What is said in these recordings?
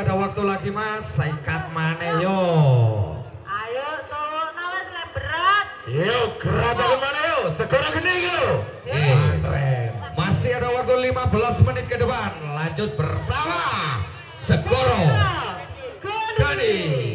masih ada waktu lagi mas, saikat mana yo. Ayo tuh, nawas le berat. Yo, gerak dari mana yo? Segera gede yo. Masih ada waktu 15 menit ke depan. Lanjut bersama Segoro Gani.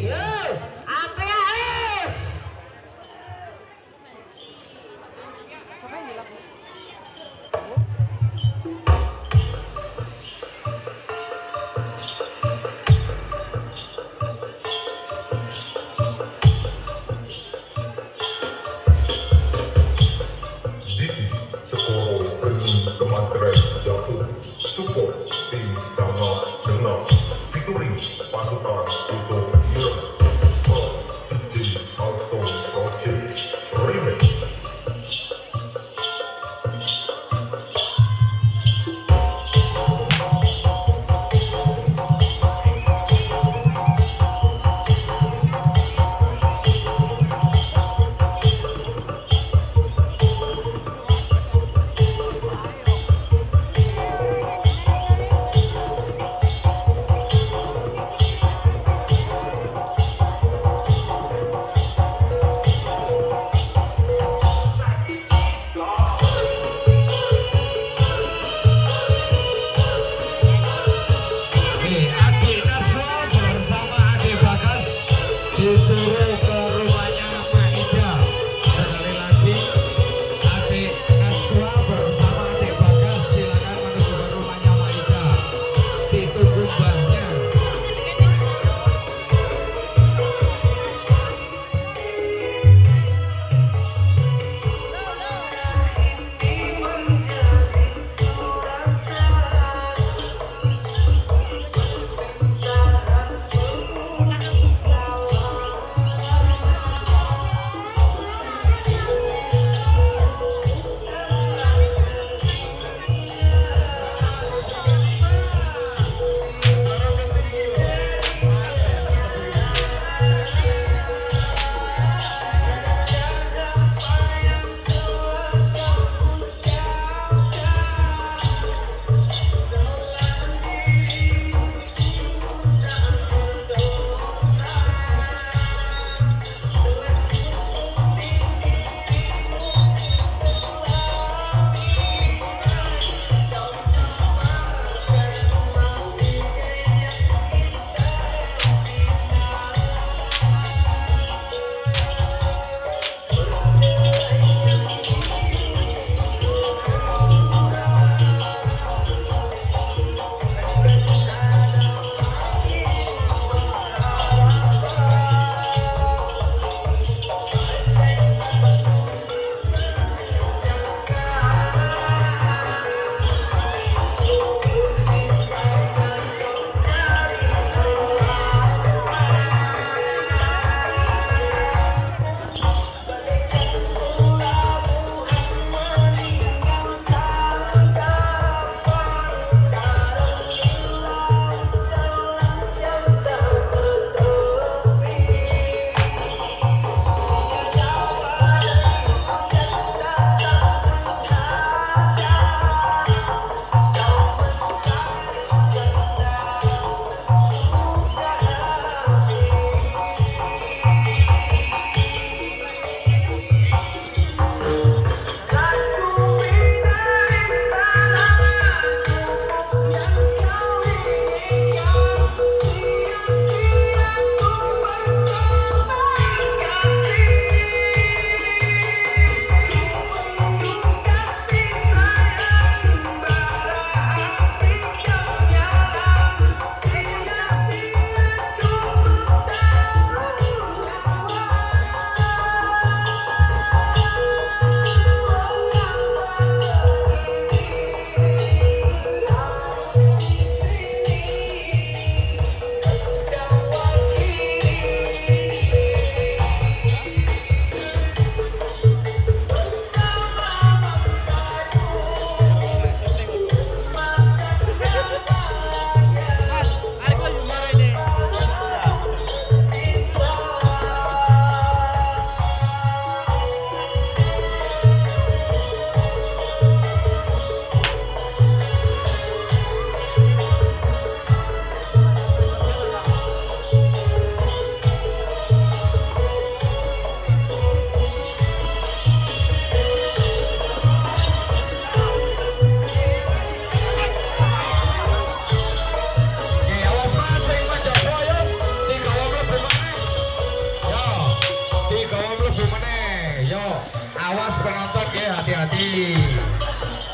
hati-hati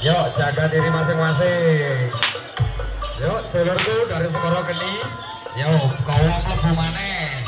yuk jaga diri masing-masing. Yuk sedulurku dari koro geni. Yuk kawang abu maneh.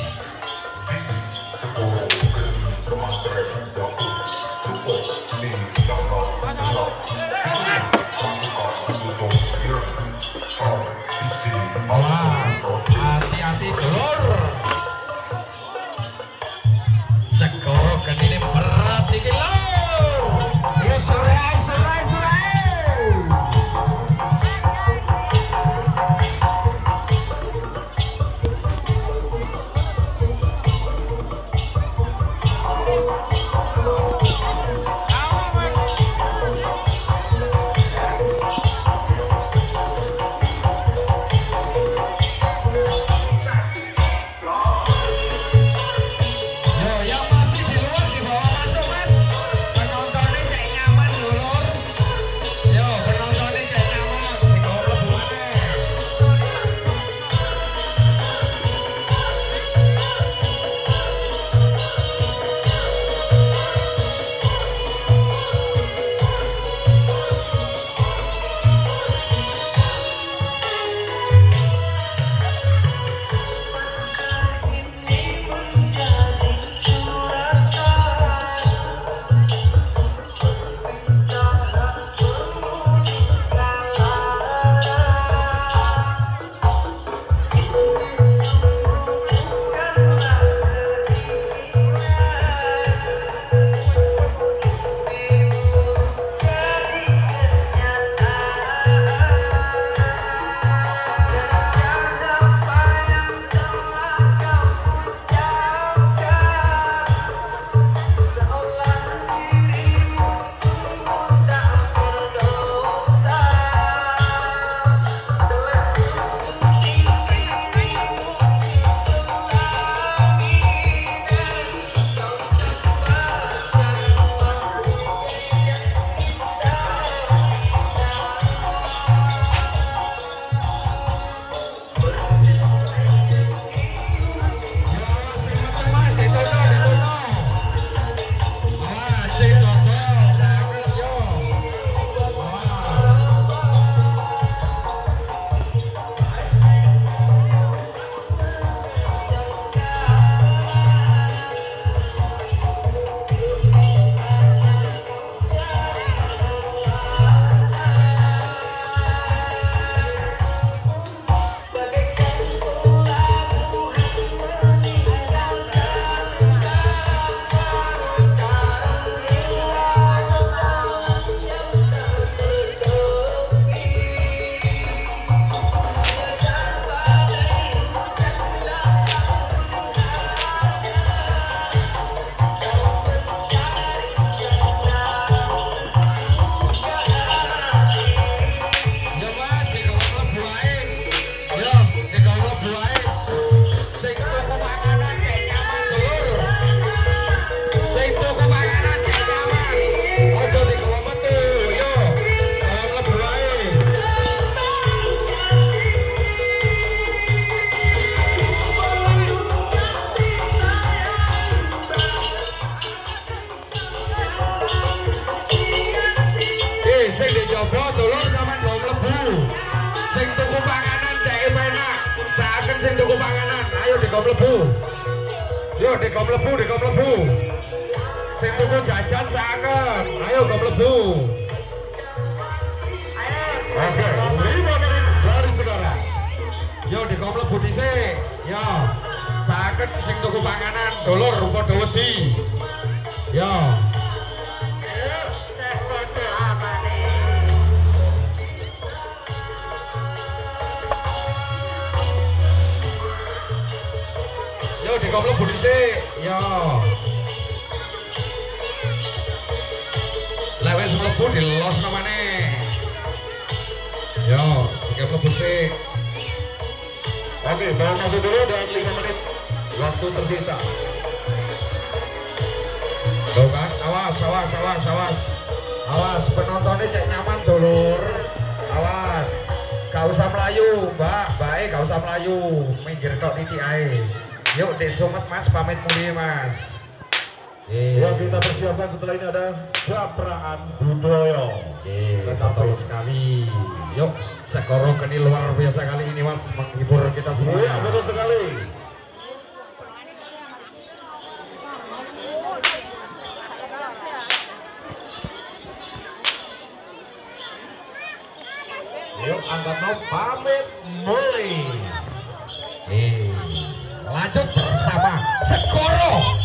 Ayo dikoplo budise. Ya. Lek wis mlebu dilosno maneh. Ya, dikoplo budise. Oke, bawa masuk dulu dan 5 menit waktu tersisa. Tuh kan, awas, awas, awas, awas. Awas, penontonnya cek nyaman dulur. Awas. Gak usah melayu, Mbak. Baik, gak usah melayu. Minggir tok titik air Yuk di Sumet Mas pamit mulia Mas. Iya. Yeah. Yang kita persiapkan setelah ini ada Japraan Budoyo. Yeah, betul sekali. Yuk, Sekoro Keni luar biasa kali ini Mas menghibur kita semua. Iya, betul sekali. Yuk, angkat Angkatno pamit mulai. Yeah. Iya. sekoro